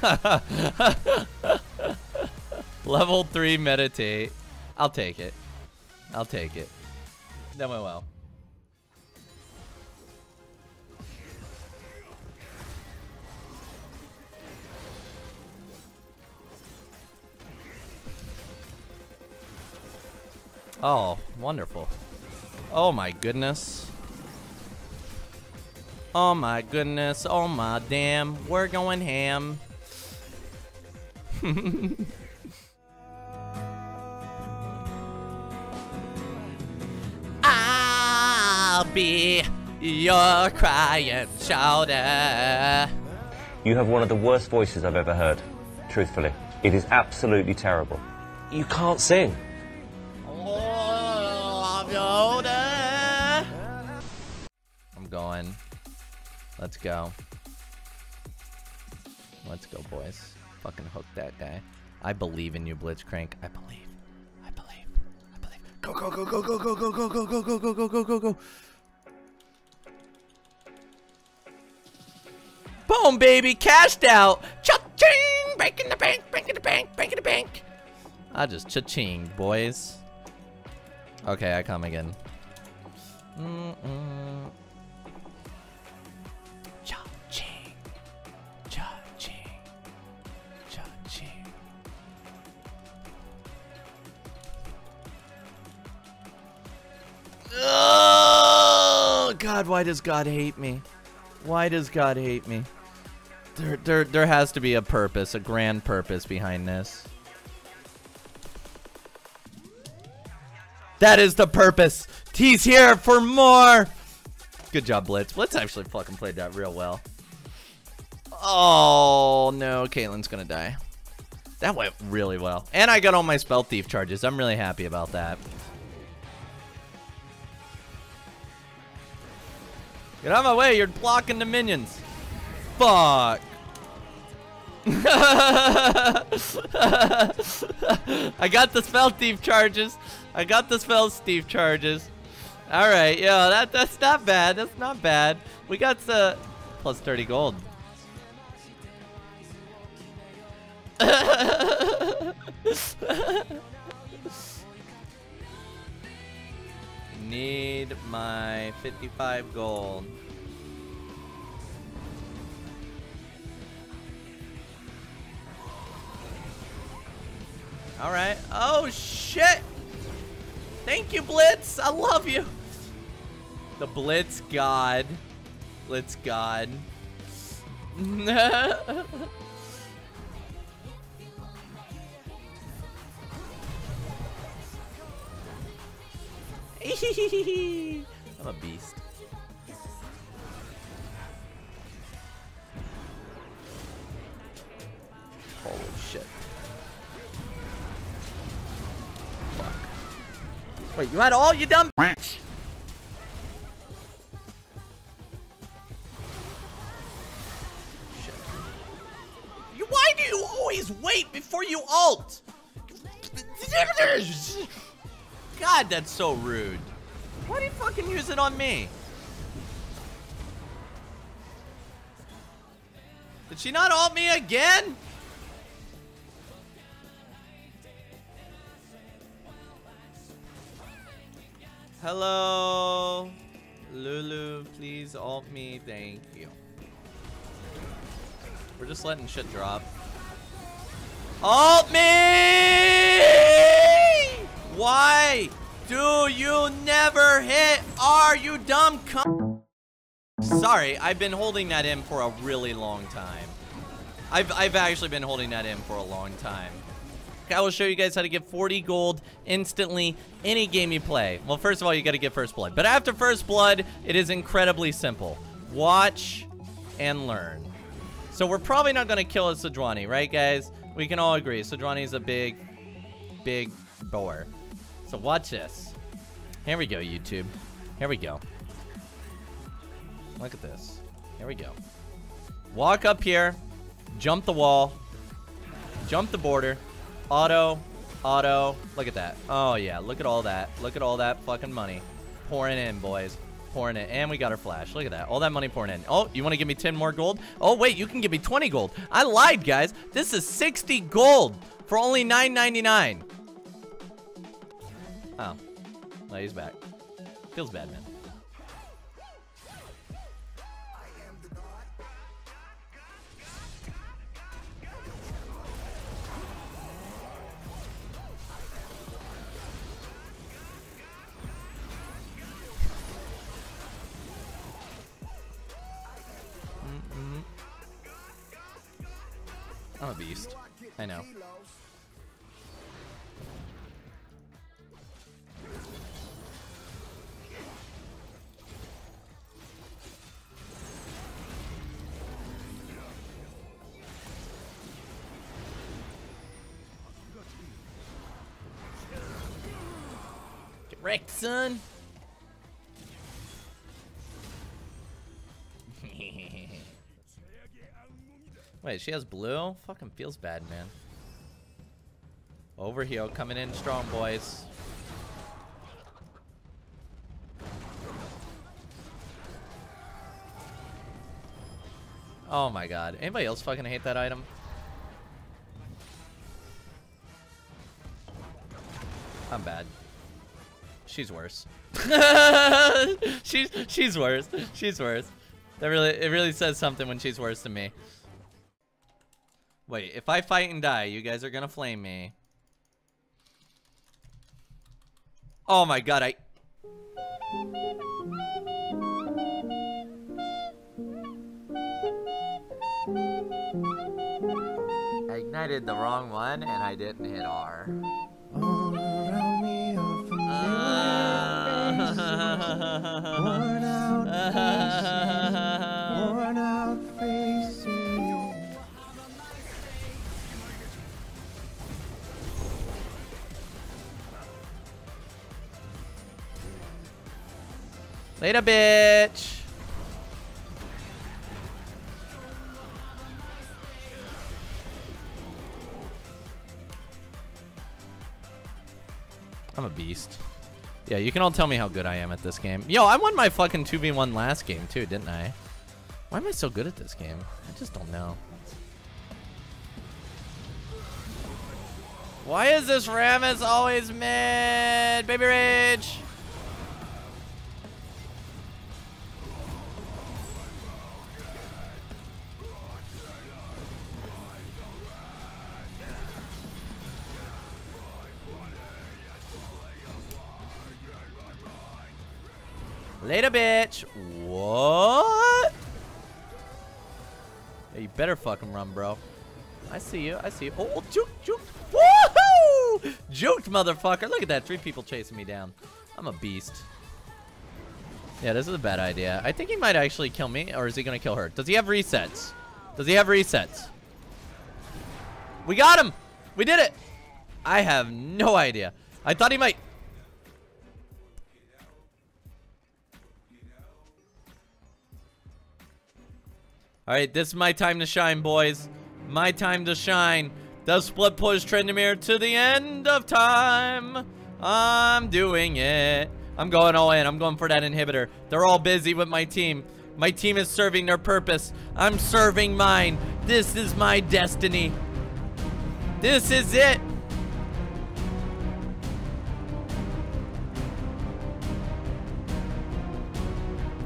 Level 3 meditate. I'll take it. I'll take it. That went well. Oh, wonderful. Oh my goodness. Oh my goodness. Oh my damn. We're going ham. I'll be your crying shoulder. You have one of the worst voices I've ever heard, truthfully. It is absolutely terrible. You can't sing. I'm going. Let's go. Let's go, boys. Fucking hook that guy. I believe in you, Blitzcrank. I believe. I believe. I believe. Go, go, go, go, go, go, go, go, go, go, go, go, go, go, go, go. Boom, baby. Cashed out. Cha-ching! Bank in the bank, bank in the bank, bank in the bank. I just cha-ching, boys. Okay, I come again. Mm-mm. Cha-ching. Why does God hate me? Why does God hate me? There, there, there has to be a purpose, a grand purpose behind this. That is the purpose. He's here for more. Good job, Blitz. Blitz actually fucking played that real well. Oh, no. Caitlyn's gonna die. That went really well. And I got all my Spell Thief charges. I'm really happy about that. Get out of my way. You're blocking the minions. Fuck. I got the Spell Thief charges. I got the Spell Thief charges. All right, yeah, that that's not bad. That's not bad. We got the plus 30 gold. Need my 55 gold. All right. Oh shit! Thank you, Blitz. I love you. The Blitz God. Blitz God. I'm a beast. Holy shit. Fuck. Wait, you had all you dumb bitch. Why do you always wait before you ult? God, that's so rude. Why do you fucking use it on me? Did she not ult me again? Hello? Lulu, please ult me. Thank you. We're just letting shit drop. Ult me! Why do you never hit Are you dumb? Sorry, I've been holding that in for a really long time. I've, I've actually been holding that in for a long time. I will show you guys how to get 40 gold instantly any game you play. Well, first of all, you got to get First Blood. But after First Blood, it is incredibly simple. Watch and learn. So we're probably not going to kill a Sejuani, right, guys? We can all agree. Sejuani is a big, big boar. So watch this. Here we go, YouTube. Here we go. Look at this. Here we go. Walk up here. Jump the wall. Jump the border. Auto. Auto. Look at that. Oh, yeah. Look at all that. Look at all that fucking money. Pouring in, boys. pouring in. And we got our flash. Look at that. All that money pouring in. Oh, you want to give me 10 more gold? Oh, wait, you can give me 20 gold. I lied, guys. This is 60 gold for only 9.99. Oh. No, he's back. Feels bad, man. Mm-hmm. I'm a beast. I know. Get wrecked, son. Wait, she has blue? Fucking feels bad, man. Over here, coming in strong, boys. Oh my god. Anybody else fucking hate that item? I'm bad. She's worse. she's she's worse. She's worse. That really it really says something when she's worse than me. Wait, if I fight and die, you guys are gonna flame me. Oh my god, I... I ignited the wrong one and I didn't hit R. Later, bitch. I'm a beast. Yeah, you can all tell me how good I am at this game. Yo, I won my fucking 2v1 last game too, didn't I? Why am I so good at this game? I just don't know. Why is this Rammus always mid? Baby Rage! Later, bitch. What? You better fucking run, bro. I see you. I see you. Oh, juke, juke. Woohoo! Juked, motherfucker. Look at that. Three people chasing me down. I'm a beast. Yeah, this is a bad idea. I think he might actually kill me, or is he to kill her? Does he have resets? Does he have resets? We got him! We did it! I have no idea. I thought he might... All right, this is my time to shine, boys. My time to shine. The split push Tryndamere to the end of time. I'm doing it. I'm going all in. I'm going for that inhibitor. They're all busy with my team. My team is serving their purpose. I'm serving mine. This is my destiny. This is it.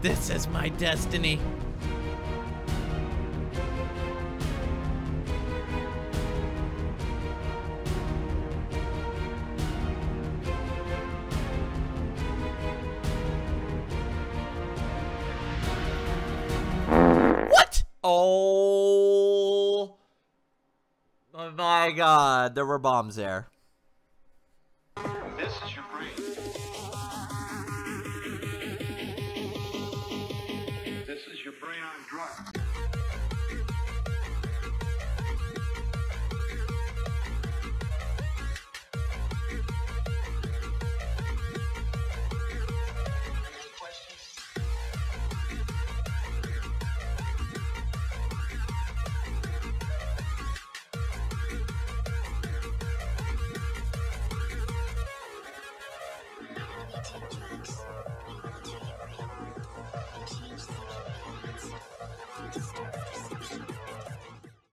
This is my destiny. Oh. My god, there were bombs there. This is your.